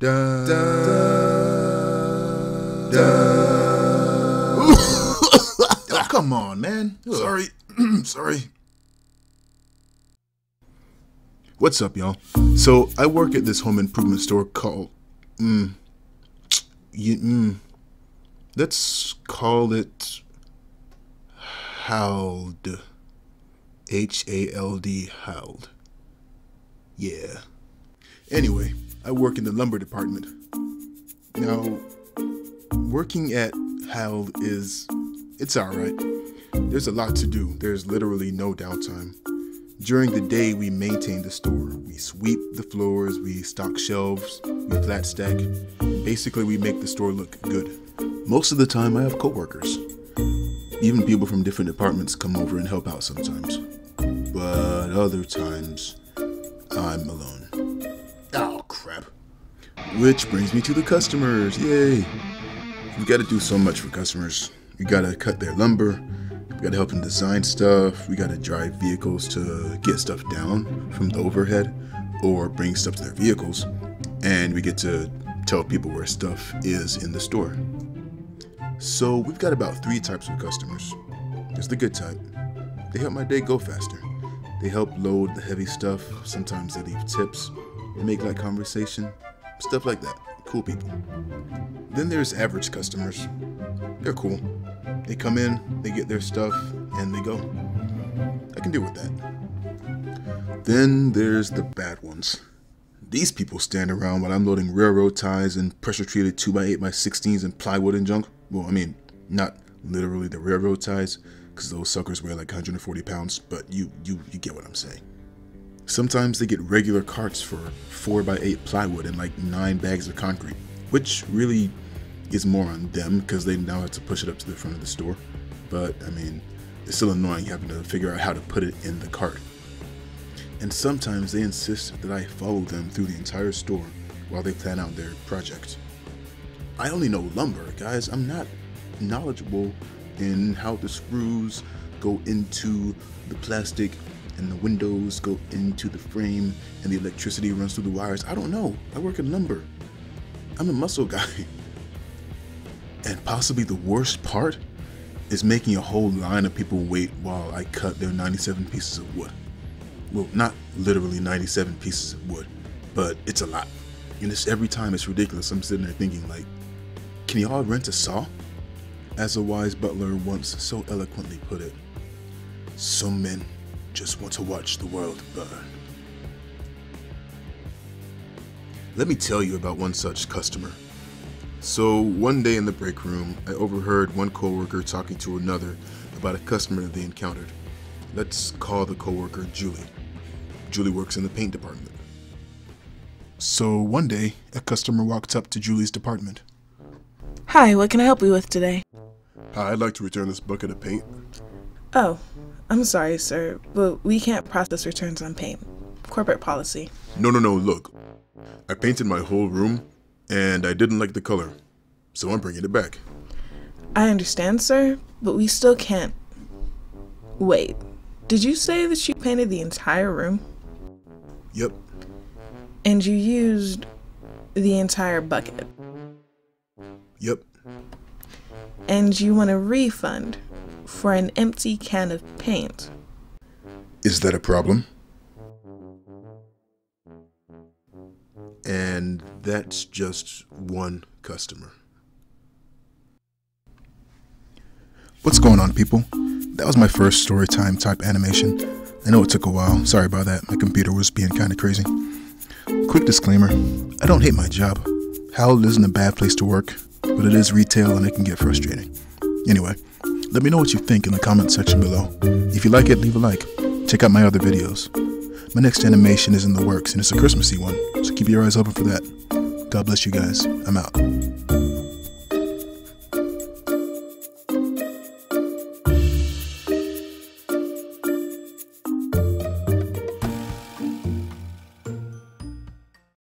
Da, da, da. oh, come on, man. Sorry. Sorry. What's up, y'all? So, I work at this home improvement store called. Mm, you, mm, let's call it. Hald. H A L D. Hald. Yeah. Anyway, I work in the lumber department. Now, working at Hald is. It's alright. There's a lot to do, there's literally no downtime. During the day, we maintain the store. We sweep the floors, we stock shelves, we flat stack. Basically, we make the store look good. Most of the time, I have coworkers. Even people from different departments come over and help out sometimes. But other times, I'm alone. Which brings me to the customers. Yay! We gotta do so much for customers. We gotta cut their lumber. We gotta help them design stuff. We gotta drive vehicles to get stuff down from the overhead or bring stuff to their vehicles. And we get to tell people where stuff is in the store. So we've got about three types of customers. There's the good type. They help my day go faster. They help load the heavy stuff. Sometimes they leave tips. They make light conversation. Stuff like that. Cool people. Then there's average customers. They're cool. They come in, they get their stuff, and they go. I can deal with that. Then there's the bad ones. These people stand around while I'm loading railroad ties and pressure treated 2x8x16s and plywood and junk. Well, I mean, not literally the railroad ties, because those suckers weigh like 140 pounds, but you, you, you get what I'm saying. Sometimes they get regular carts for 4x8 plywood and like 9 bags of concrete, which really is more on them because they now have to push it up to the front of the store. But I mean, it's still annoying having to figure out how to put it in the cart. And sometimes they insist that I follow them through the entire store while they plan out their project. I only know lumber, guys. I'm not knowledgeable in how the screws go into the plastic and the windows go into the frame and the electricity runs through the wires. I don't know. I work in lumber. I'm a muscle guy. And possibly the worst part is making a whole line of people wait while I cut their 97 pieces of wood. Well, not literally 97 pieces of wood, but it's a lot. And it's every time it's ridiculous. I'm sitting there thinking like, can y'all rent a saw? As a wise butler once so eloquently put it, some men just want to watch the world burn. Let me tell you about one such customer. So, one day in the break room, I overheard one coworker talking to another about a customer they encountered. Let's call the coworker Julie. Julie works in the paint department. So, one day, a customer walked up to Julie's department. Hi, what can I help you with today? Hi, I'd like to return this bucket of paint. Oh, I'm sorry, sir, but we can't process returns on paint. Corporate policy. No, no, no, look. I painted my whole room and I didn't like the color, so I'm bringing it back. I understand, sir, but we still can't. Wait, did you say that you painted the entire room? Yep. And you used the entire bucket? Yep. And you want a refund for an empty can of paint? Is that a problem? And that's just one customer. What's going on, people? That was my first story time type animation. I know it took a while. Sorry about that. My computer was being kind of crazy. Quick disclaimer I don't hate my job. Hald isn't a bad place to work, but it is retail and it can get frustrating. Anyway, let me know what you think in the comment section below. If you like it, leave a like. Check out my other videos. My next animation is in the works and it's a Christmassy one, so keep your eyes open for that. God bless you guys. I'm out.